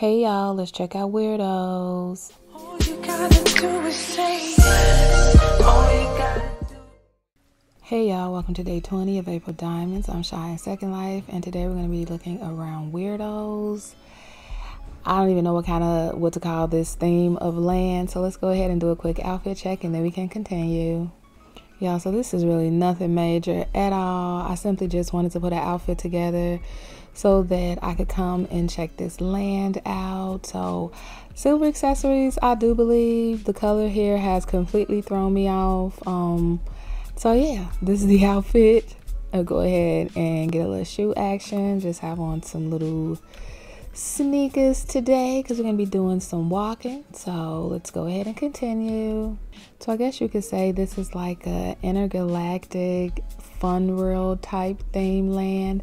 Hey y'all, let's check out Weirdos. Hey y'all, welcome to day 20 of April Diamonds. I'm Shy in Second Life, and today we're going to be looking around weirdos. I don't even know what kind of what to call this theme of land, so let's go ahead and do a quick outfit check and then we can continue. Y'all, so this is really nothing major at all. I simply just wanted to put an outfit together so that I could come and check this land out. So, silver accessories, I do believe the color here has completely thrown me off. Um, so yeah, this is the outfit. I'll go ahead and get a little shoe action. Just have on some little sneakers today because we're going to be doing some walking. So let's go ahead and continue. So I guess you could say this is like a intergalactic fun world type theme land.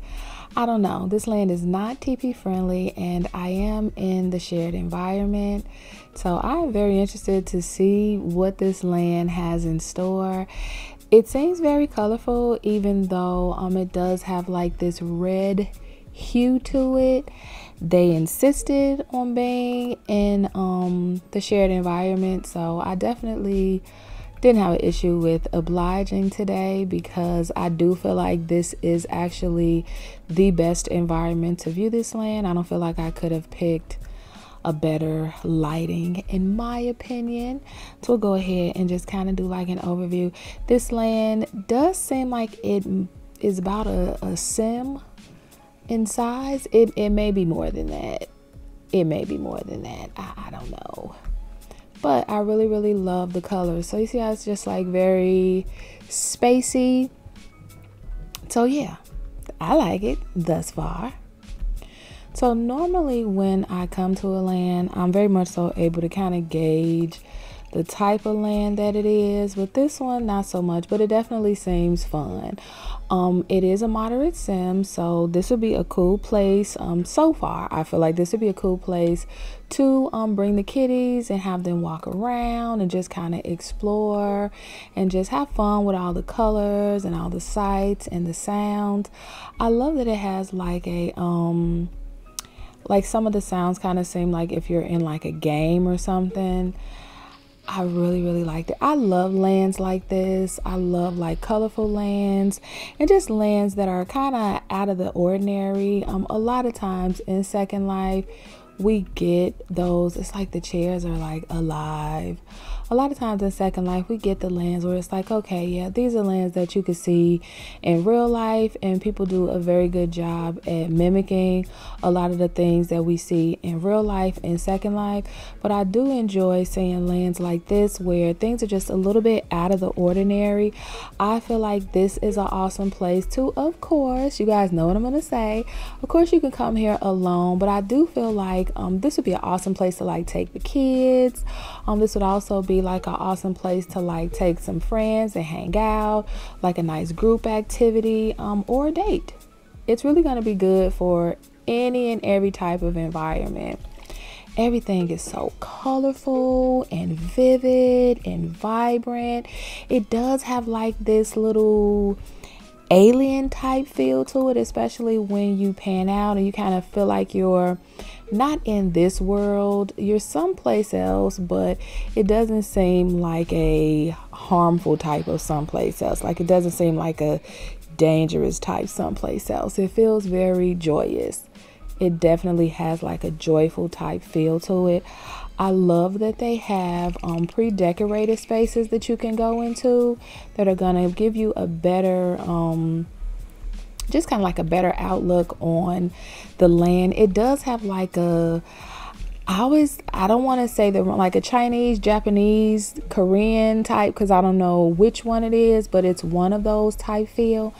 I don't know. This land is not TP friendly, and I am in the shared environment. So I'm very interested to see what this land has in store. It seems very colorful, even though um, it does have like this red hue to it. They insisted on being in um, the shared environment, so I definitely didn't have an issue with obliging today because I do feel like this is actually the best environment to view this land. I don't feel like I could have picked a better lighting in my opinion. So we'll go ahead and just kind of do like an overview. This land does seem like it is about a, a sim in size. It, it may be more than that. It may be more than that. I, I don't know but I really, really love the colors. So you see how it's just like very spacey. So yeah, I like it thus far. So normally when I come to a land, I'm very much so able to kind of gauge the type of land that it is. With this one, not so much, but it definitely seems fun. Um, it is a moderate sim, so this would be a cool place. Um, so far, I feel like this would be a cool place to um bring the kitties and have them walk around and just kind of explore and just have fun with all the colors and all the sights and the sounds. I love that it has like a um like some of the sounds kind of seem like if you're in like a game or something. I really, really liked it. I love lands like this. I love like colorful lands and just lands that are kind of out of the ordinary. Um, a lot of times in Second Life, we get those. It's like the chairs are like alive a lot of times in Second Life, we get the lands where it's like, okay, yeah, these are lands that you can see in real life, and people do a very good job at mimicking a lot of the things that we see in real life in Second Life. But I do enjoy seeing lands like this where things are just a little bit out of the ordinary. I feel like this is an awesome place to, of course, you guys know what I'm gonna say. Of course, you can come here alone, but I do feel like um, this would be an awesome place to like take the kids. Um, this would also be like an awesome place to like take some friends and hang out, like a nice group activity um, or a date. It's really going to be good for any and every type of environment. Everything is so colorful and vivid and vibrant. It does have like this little alien type feel to it, especially when you pan out and you kind of feel like you're not in this world, you're someplace else, but it doesn't seem like a harmful type of someplace else. Like it doesn't seem like a dangerous type someplace else. It feels very joyous. It definitely has like a joyful type feel to it. I love that they have um, pre-decorated spaces that you can go into that are gonna give you a better um, just kind of like a better outlook on the land. It does have like a I always I don't want to say that like a Chinese, Japanese, Korean type because I don't know which one it is, but it's one of those type feel.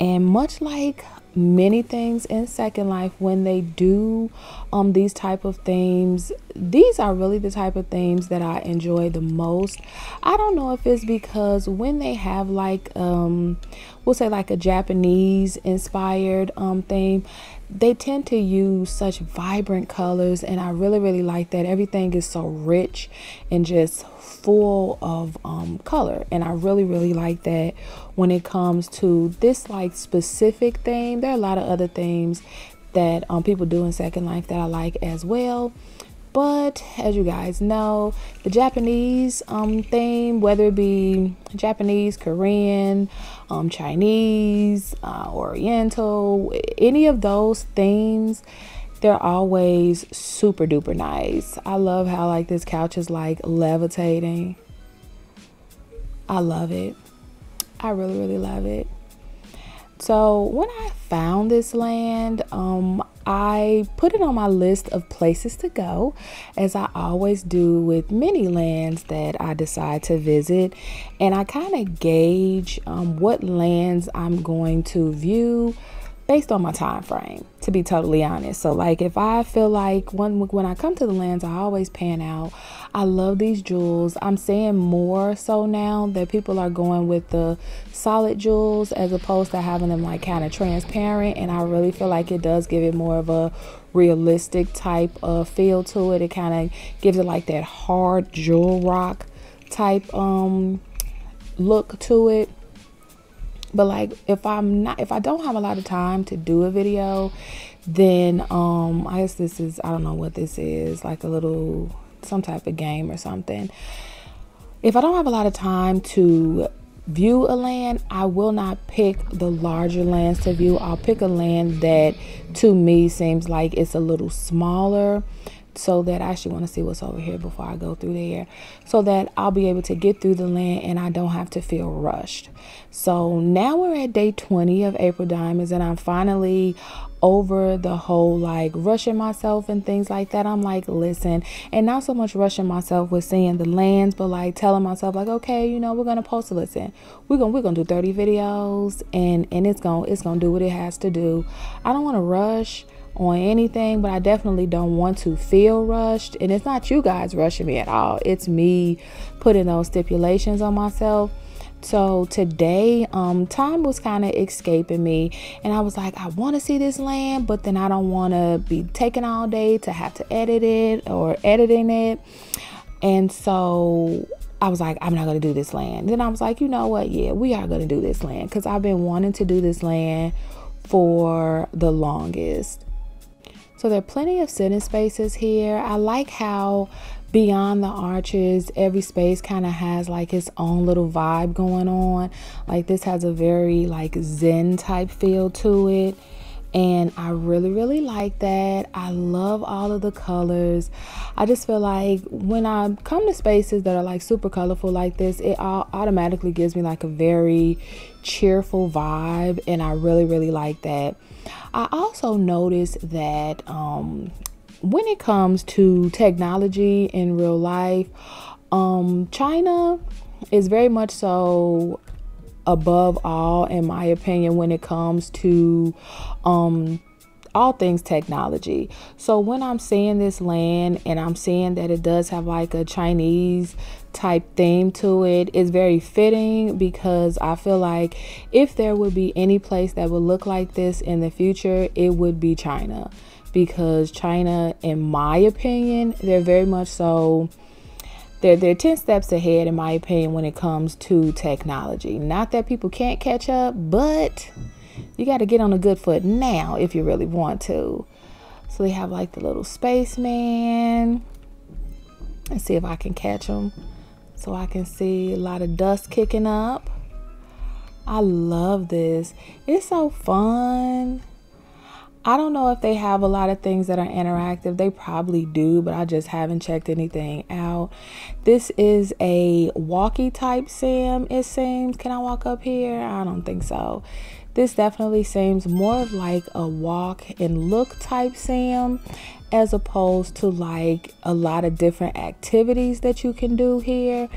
And much like many things in second life when they do um these type of themes. These are really the type of themes that i enjoy the most. I don't know if it's because when they have like um we'll say like a japanese inspired um theme they tend to use such vibrant colors and i really really like that. Everything is so rich and just full of um, color and i really really like that when it comes to this like specific theme. There are a lot of other themes that um, people do in Second Life that I like as well. But as you guys know, the Japanese um, theme, whether it be Japanese, Korean, um, Chinese, uh, Oriental, any of those themes, they're always super duper nice. I love how like this couch is like levitating. I love it. I really, really love it. So when I found this land, um, I put it on my list of places to go, as I always do with many lands that I decide to visit. And I kind of gauge um, what lands I'm going to view based on my time frame to be totally honest. So like if i feel like when when i come to the lens i always pan out. I love these jewels. I'm seeing more so now that people are going with the solid jewels as opposed to having them like kind of transparent and i really feel like it does give it more of a realistic type of feel to it. It kind of gives it like that hard jewel rock type um look to it but like if i'm not if i don't have a lot of time to do a video then um i guess this is i don't know what this is like a little some type of game or something. If i don't have a lot of time to view a land i will not pick the larger lands to view. I'll pick a land that to me seems like it's a little smaller so that I actually want to see what's over here before I go through there so that I'll be able to get through the land and I don't have to feel rushed. So now we're at day 20 of April Diamonds and I'm finally over the whole like rushing myself and things like that. I'm like, listen, and not so much rushing myself with seeing the lands, but like telling myself like, okay, you know, we're gonna post a listen. We're gonna we're gonna do 30 videos and and it's gonna it's gonna do what it has to do. I don't wanna rush on anything, but I definitely don't want to feel rushed. And it's not you guys rushing me at all, it's me putting those stipulations on myself. So today, um, time was kind of escaping me, and I was like, I want to see this land, but then I don't want to be taking all day to have to edit it or editing it. And so I was like, I'm not going to do this land. Then I was like, you know what? Yeah, we are going to do this land because I've been wanting to do this land for the longest. So there are plenty of sitting spaces here. I like how beyond the arches, every space kind of has like its own little vibe going on. Like this has a very like zen type feel to it and I really really like that. I love all of the colors. I just feel like when I come to spaces that are like super colorful like this, it all automatically gives me like a very cheerful vibe and I really really like that. I also noticed that um, when it comes to technology in real life, um, China is very much so above all, in my opinion, when it comes to um, all things technology. So when I'm seeing this land and I'm seeing that it does have like a Chinese type theme to it, it is very fitting because I feel like if there would be any place that would look like this in the future, it would be China. Because China, in my opinion, they're very much so they're they're 10 steps ahead in my opinion when it comes to technology. Not that people can't catch up, but you got to get on a good foot now if you really want to. So they have like the little spaceman. Let's see if I can catch them so I can see a lot of dust kicking up. I love this. It's so fun. I don't know if they have a lot of things that are interactive. They probably do, but I just haven't checked anything out. This is a walkie type sim, it seems. Can I walk up here? I don't think so. This definitely seems more of like a walk and look type sim as opposed to like a lot of different activities that you can do here.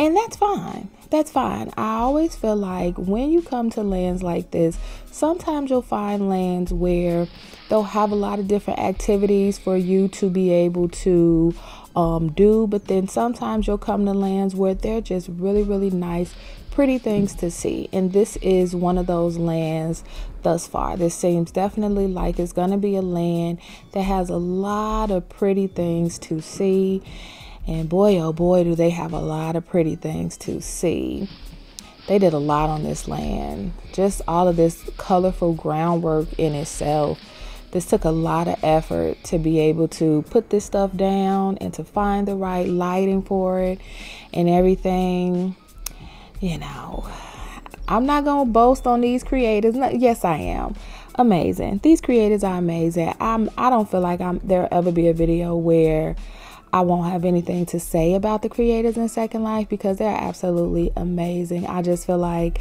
And that's fine. That's fine. I always feel like when you come to lands like this, sometimes you'll find lands where they'll have a lot of different activities for you to be able to um, do, but then sometimes you'll come to lands where they're just really, really nice, pretty things to see. And this is one of those lands thus far. This seems definitely like it's going to be a land that has a lot of pretty things to see. And boy, oh boy, do they have a lot of pretty things to see. They did a lot on this land. Just all of this colorful groundwork in itself this took a lot of effort to be able to put this stuff down and to find the right lighting for it and everything. You know, I'm not to boast on these creators. Yes, I am. Amazing. These creators are amazing. I'm I don't feel like I'm there'll ever be a video where I won't have anything to say about the creators in Second Life because they're absolutely amazing. I just feel like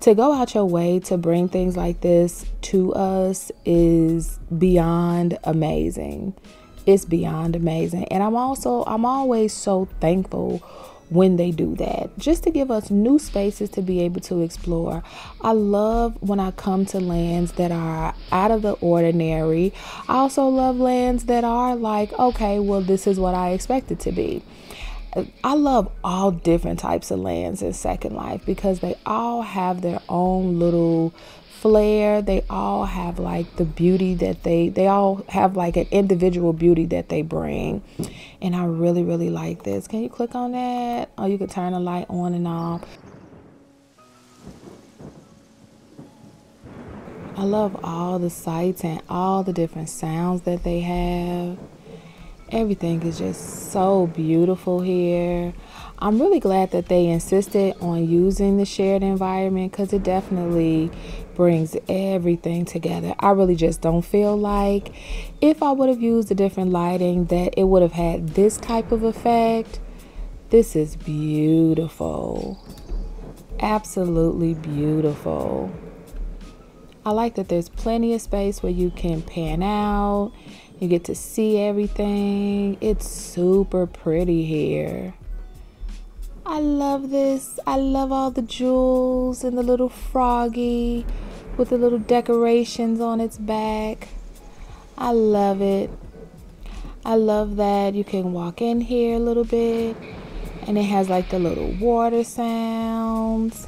to go out your way to bring things like this to us is beyond amazing. It's beyond amazing. And I'm also I'm always so thankful when they do that, just to give us new spaces to be able to explore. I love when I come to lands that are out of the ordinary. I also love lands that are like, okay, well, this is what I expect it to be. I love all different types of lands in Second Life because they all have their own little flair. They all have like the beauty that they they all have like an individual beauty that they bring. And I really really like this. Can you click on that? Or you can turn the light on and off. I love all the sights and all the different sounds that they have. Everything is just so beautiful here. I'm really glad that they insisted on using the shared environment because it definitely brings everything together. I really just don't feel like if I would have used a different lighting that it would have had this type of effect. This is beautiful. Absolutely beautiful. I like that there's plenty of space where you can pan out. You get to see everything. It's super pretty here. I love this. I love all the jewels and the little froggy with the little decorations on its back. I love it. I love that you can walk in here a little bit and it has like the little water sounds.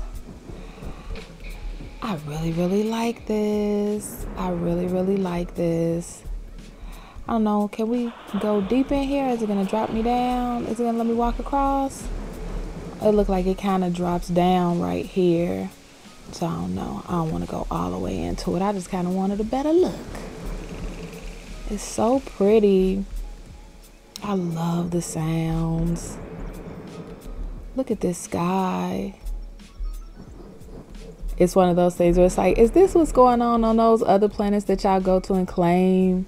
I really, really like this. I really, really like this. I don't know. Can we go deep in here? Is it going to drop me down? Is it going to let me walk across? It looked like it kind of drops down right here. So I don't know. I don't want to go all the way into it. I just kind of wanted a better look. It's so pretty. I love the sounds. Look at this sky. It's one of those things where it's like, is this what's going on on those other planets that y'all go to and claim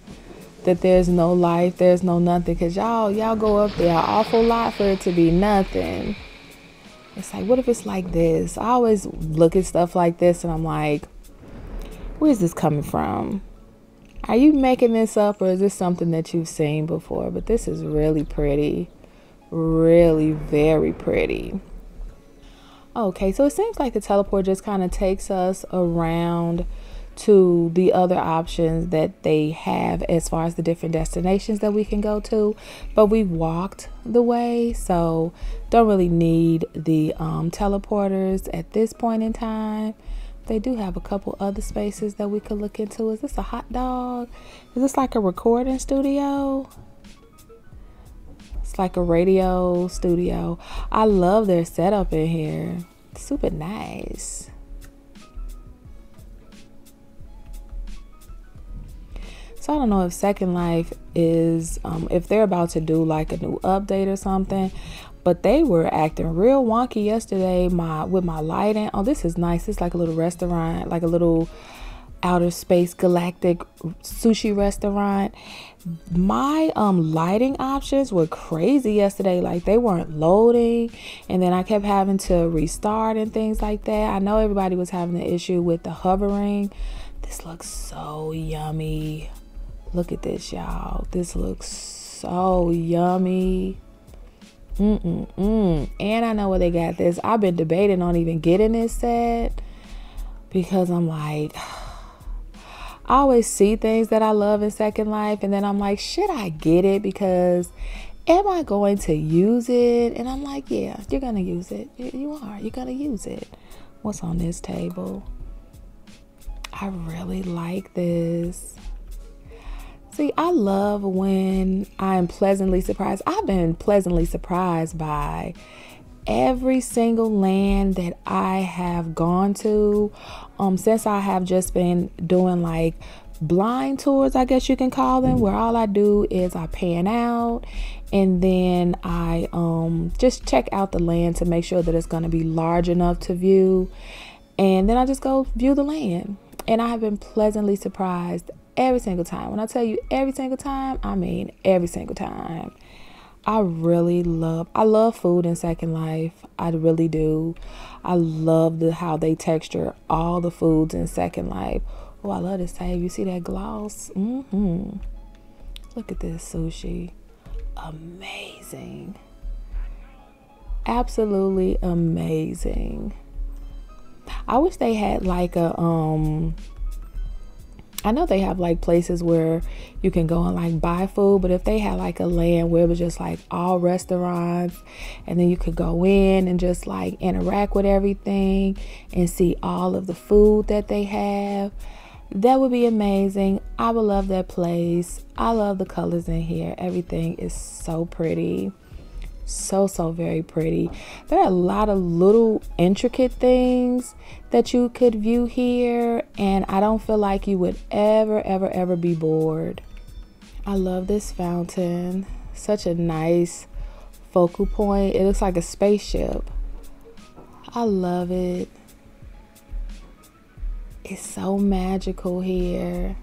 that there's no life, there's no nothing? Because y'all, y'all go up there an awful lot for it to be nothing. It's like, what if it's like this? I always look at stuff like this and I'm like, where's this coming from? Are you making this up or is this something that you've seen before? But this is really pretty. Really, very pretty. Okay, so it seems like the teleport just kind of takes us around to the other options that they have as far as the different destinations that we can go to. But we walked the way, so don't really need the um, teleporters at this point in time. They do have a couple other spaces that we could look into. Is this a hot dog? Is this like a recording studio? It's like a radio studio. I love their setup in here. Super nice. So I don't know if Second Life is, um, if they're about to do like a new update or something, but they were acting real wonky yesterday. My with my lighting. Oh, this is nice. It's like a little restaurant, like a little outer space galactic sushi restaurant. My um lighting options were crazy yesterday. Like they weren't loading, and then I kept having to restart and things like that. I know everybody was having the issue with the hovering. This looks so yummy. Look at this, y'all. This looks so yummy. Mm-mm-mm. And I know where they got this. I've been debating on even getting this set because I'm like, I always see things that I love in Second Life, and then I'm like, should I get it? Because am I going to use it? And I'm like, yeah, you're going to use it. You are. You're going to use it. What's on this table? I really like this. See, I love when I'm pleasantly surprised. I've been pleasantly surprised by every single land that I have gone to um since I have just been doing like blind tours, I guess you can call them, where all I do is I pan out and then I um, just check out the land to make sure that it's going to be large enough to view. And then I just go view the land. And I have been pleasantly surprised every single time. When I tell you every single time, I mean every single time. I really love I love food in Second Life. I really do. I love the how they texture all the foods in Second Life. Oh, I love this tab. You see that gloss? Mm-hmm. Look at this sushi. Amazing. Absolutely amazing. I wish they had like a um I know they have like places where you can go and like buy food, but if they had like a land where it was just like all restaurants and then you could go in and just like interact with everything and see all of the food that they have, that would be amazing. I would love that place. I love the colors in here. Everything is so pretty so so very pretty. There are a lot of little intricate things that you could view here and i don't feel like you would ever ever ever be bored. I love this fountain. Such a nice focal point. It looks like a spaceship. I love it. It's so magical here.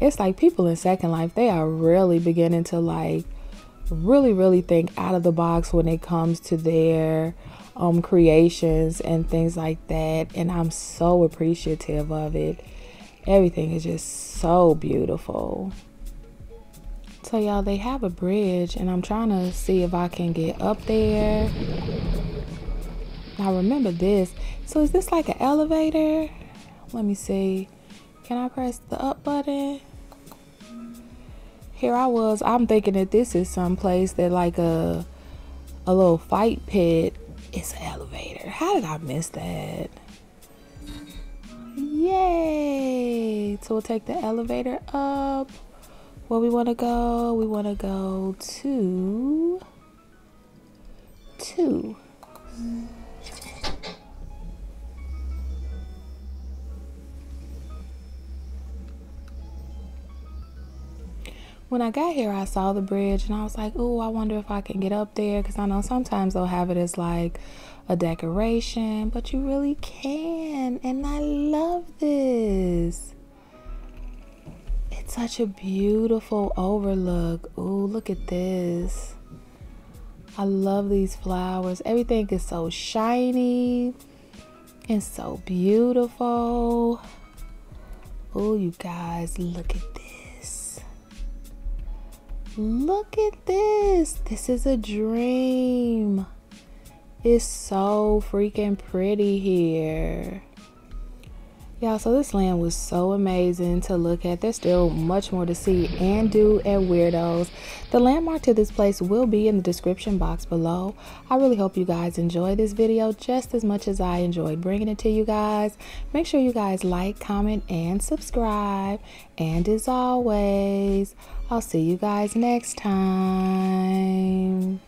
It's like people in second life they are really beginning to like really, really think out of the box when it comes to their um, creations and things like that. And I'm so appreciative of it. Everything is just so beautiful. So, y'all, they have a bridge, and I'm trying to see if I can get up there. Now, remember this. So, is this like an elevator? Let me see. Can I press the up button? Here I was, I'm thinking that this is some place that like a a little fight pit. It's an elevator. How did I miss that? Yay! So we'll take the elevator up. Where we want to go? We want to go to two. When I got here, I saw the bridge and I was like, oh, I wonder if I can get up there because I know sometimes they'll have it as like a decoration, but you really can. And I love this. It's such a beautiful overlook. Oh, look at this. I love these flowers. Everything is so shiny and so beautiful. Oh, you guys, look at this. Look at this. This is a dream. It's so freaking pretty here. Y'all, so this land was so amazing to look at. There's still much more to see and do at Weirdos. The landmark to this place will be in the description box below. I really hope you guys enjoy this video just as much as I enjoyed bringing it to you guys. Make sure you guys like, comment, and subscribe. And as always, I'll see you guys next time.